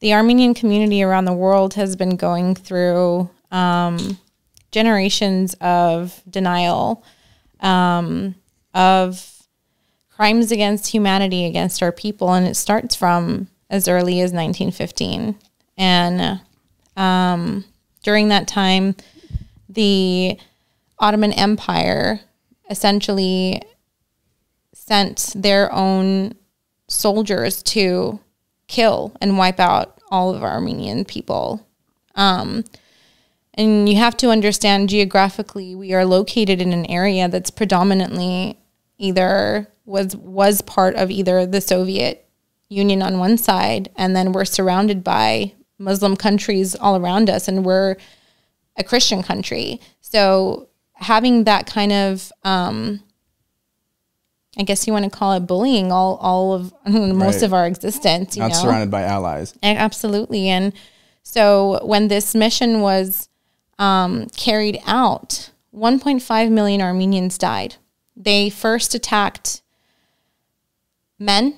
the Armenian community around the world has been going through um, generations of denial, um, of crimes against humanity against our people, and it starts from as early as 1915. And um, during that time, the Ottoman Empire essentially sent their own soldiers to kill and wipe out all of our Armenian people. Um, and you have to understand geographically, we are located in an area that's predominantly either was was part of either the Soviet Union on one side, and then we're surrounded by Muslim countries all around us, and we're a Christian country. So having that kind of um, I guess you want to call it bullying all all of most right. of our existence. Not know? surrounded by allies. And Absolutely, and so when this mission was um, carried out, 1.5 million Armenians died. They first attacked men,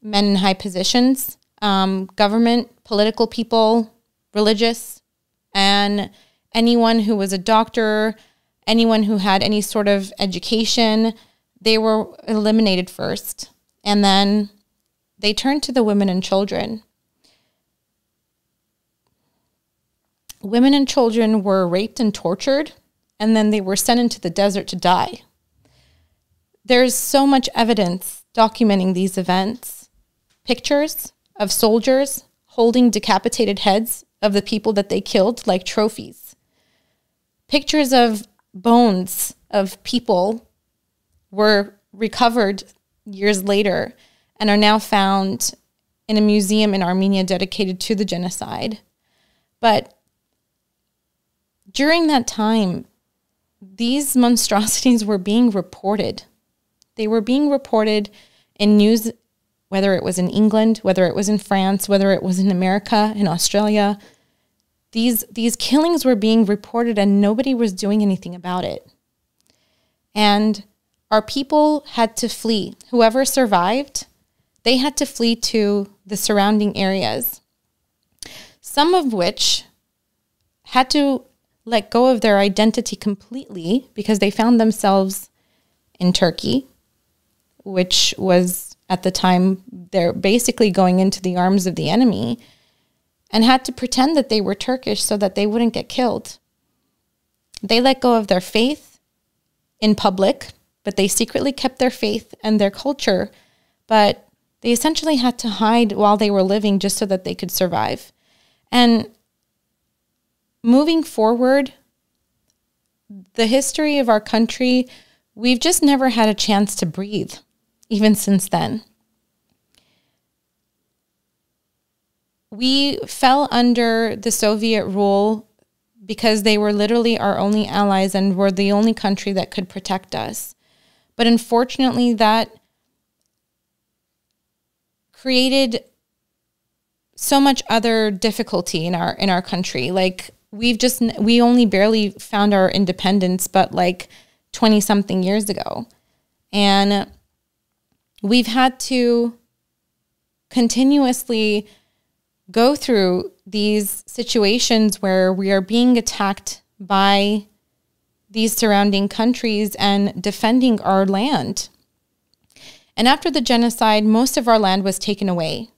men in high positions, um, government, political people, religious, and anyone who was a doctor, anyone who had any sort of education. They were eliminated first. And then they turned to the women and children. women and children were raped and tortured, and then they were sent into the desert to die. There's so much evidence documenting these events pictures of soldiers holding decapitated heads of the people that they killed like trophies, pictures of bones of people were recovered years later and are now found in a museum in Armenia dedicated to the genocide. But during that time, these monstrosities were being reported. They were being reported in news, whether it was in England, whether it was in France, whether it was in America, in Australia. These, these killings were being reported and nobody was doing anything about it. And our people had to flee. Whoever survived, they had to flee to the surrounding areas, some of which had to let go of their identity completely because they found themselves in Turkey, which was at the time they're basically going into the arms of the enemy and had to pretend that they were Turkish so that they wouldn't get killed. They let go of their faith in public, but they secretly kept their faith and their culture, but they essentially had to hide while they were living just so that they could survive. And moving forward, the history of our country, we've just never had a chance to breathe, even since then. We fell under the Soviet rule because they were literally our only allies and were the only country that could protect us. But unfortunately, that created so much other difficulty in our in our country. Like we've just we only barely found our independence but like 20 something years ago and we've had to continuously go through these situations where we are being attacked by these surrounding countries and defending our land. And after the genocide, most of our land was taken away.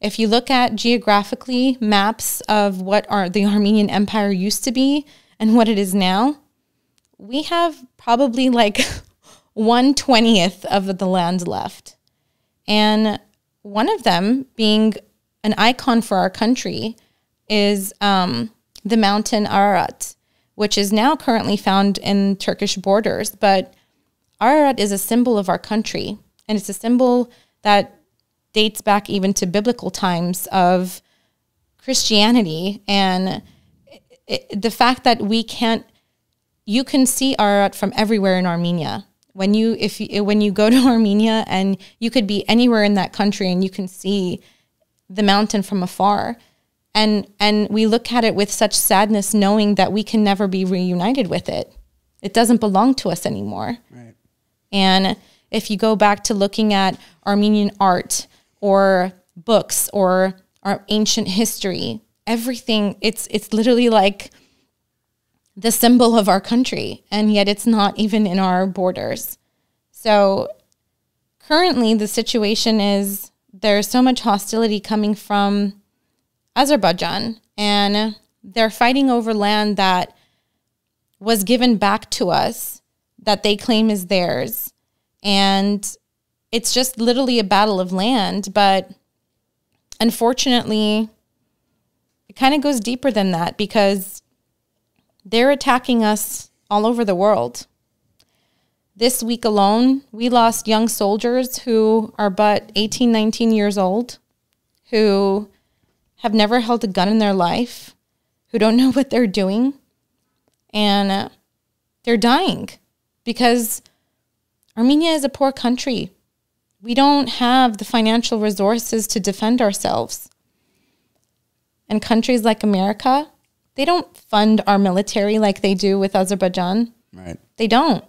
If you look at geographically maps of what our, the Armenian Empire used to be and what it is now, we have probably like one twentieth of the land left. And one of them being an icon for our country is um, the mountain Ararat, which is now currently found in Turkish borders. But Ararat is a symbol of our country, and it's a symbol that dates back even to biblical times of Christianity and it, the fact that we can't you can see Ararat from everywhere in Armenia. When you if you, when you go to Armenia and you could be anywhere in that country and you can see the mountain from afar. And and we look at it with such sadness knowing that we can never be reunited with it. It doesn't belong to us anymore. Right. And if you go back to looking at Armenian art or books or our ancient history, everything. It's it's literally like the symbol of our country, and yet it's not even in our borders. So currently, the situation is there's so much hostility coming from Azerbaijan, and they're fighting over land that was given back to us that they claim is theirs. And it's just literally a battle of land. But unfortunately, it kind of goes deeper than that because they're attacking us all over the world. This week alone, we lost young soldiers who are but 18, 19 years old, who have never held a gun in their life, who don't know what they're doing, and uh, they're dying because Armenia is a poor country. We don't have the financial resources to defend ourselves. And countries like America, they don't fund our military like they do with Azerbaijan. Right. They don't.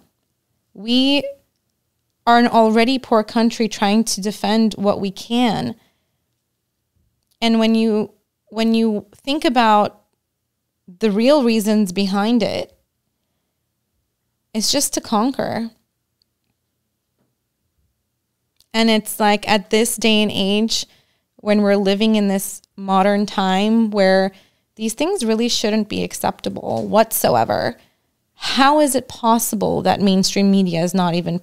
We are an already poor country trying to defend what we can. And when you when you think about the real reasons behind it, it's just to conquer. And it's like at this day and age, when we're living in this modern time where these things really shouldn't be acceptable whatsoever, how is it possible that mainstream media is not even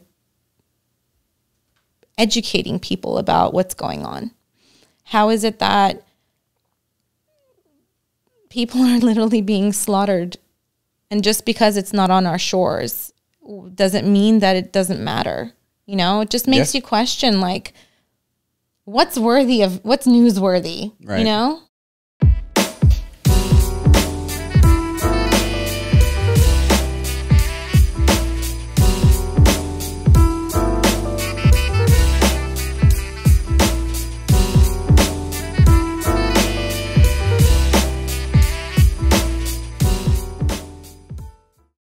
educating people about what's going on? How is it that people are literally being slaughtered and just because it's not on our shores doesn't mean that it doesn't matter. You know, it just makes Yeah. you question like what's worthy of what's newsworthy, Right. you know?